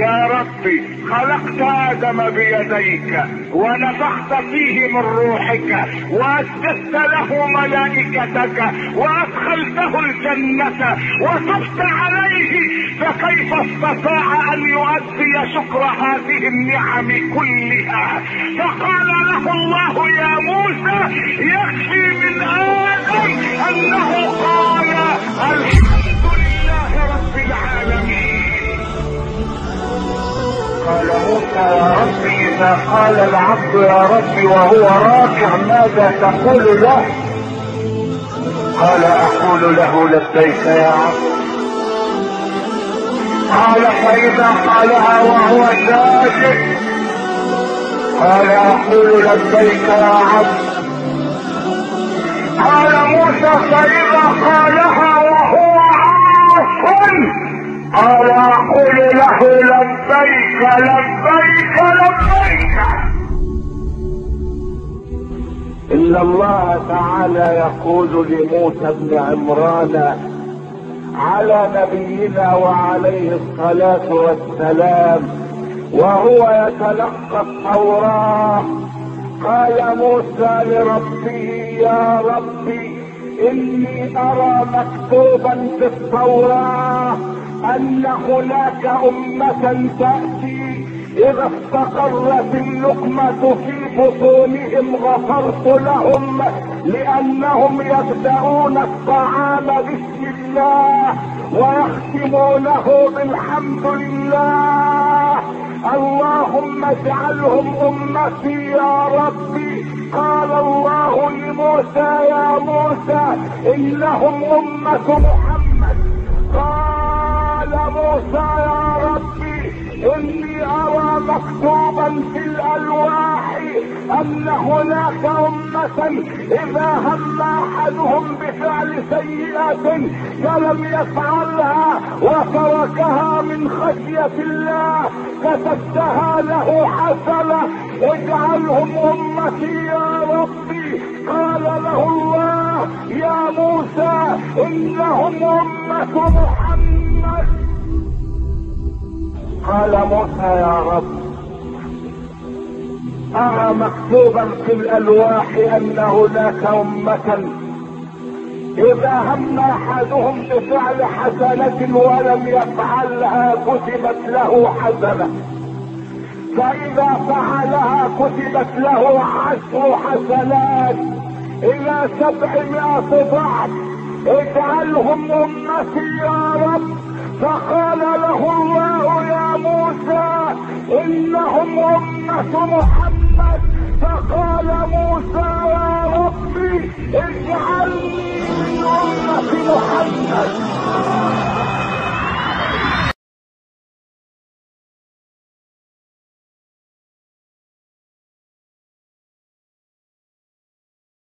ربي خلقت آدم بيديك ونفخت فيه من روحك واسجدت له ملائكتك وأدخلته الجنة وتبت عليه فكيف استطاع أن يؤدي شكر هذه النعم كلها؟ فقال له الله يا موسى يا رب إذا قال العبد يا رب وهو راكع ماذا تقول له؟ قال أقول له لبيك يا عبد. قال فإذا قالها وهو ساجد قال أقول لبيك يا عبد. قال موسى فإذا قالها وهو عاص قال أقول له لبيك لبيك لبيك. إن الله تعالى يقول لموسى بن عمران على نبينا وعليه الصلاة والسلام وهو يتلقى التوراة قال موسى لربه يا ربي إني أرى مكتوبا في التوراة أن هناك أمة تأتي إذا استقرت اللقمة في بطونهم غفرت لهم لأنهم يبدأون الطعام بسم الله ويختمونه بالحمد لله. اللهم اجعلهم أمتي يا ربي. قال الله لموسى يا موسى إنهم أمة محمد. قال موسى يا ربي إني أرى مكتوبا في الألواح أن هناك أمة إذا هم أحدهم بفعل سيئة فلم يفعلها وتركها من خشية الله كتبتها له حسنة اجعلهم أمتي يا ربي. قال له الله يا موسى إنهم أمة قال موسى يا رب. ارى مكتوبا في الألواح ان هناك امة إذا هم أحدهم بفعل حسنة ولم يفعلها كتبت له حسنة. فإذا فعلها كتبت له عشر حسنات. إلى سبعمائة ضعف. اجعلهم أمتي يا رب. فقال له الله إنهم أمة محمد فقال موسى يا ربي اجعلني من أمة محمد.